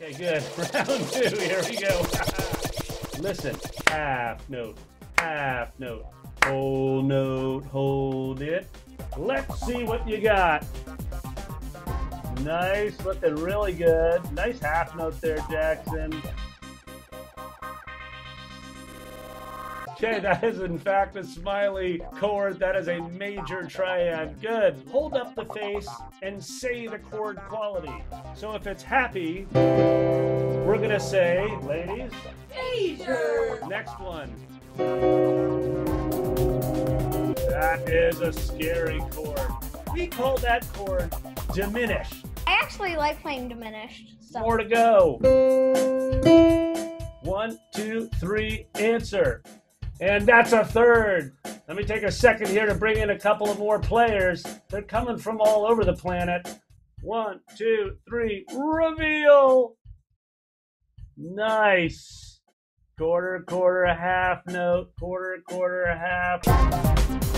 Okay, good. Round two. Here we go. Listen. Half note. Half note. Whole note. Hold it. Let's see what you got. Nice. Looking really good. Nice half note there, Jackson. Okay, that is in fact a smiley chord. That is a major triad. Good. Hold up the face and say the chord quality. So if it's happy, we're going to say, ladies, Asia. next one. That is a scary chord. We call that chord diminished. I actually like playing diminished stuff. More to go. One, two, three, answer. And that's a third. Let me take a second here to bring in a couple of more players. They're coming from all over the planet. One, two, three, reveal. Nice. Quarter, quarter, a half note, quarter, quarter, a half.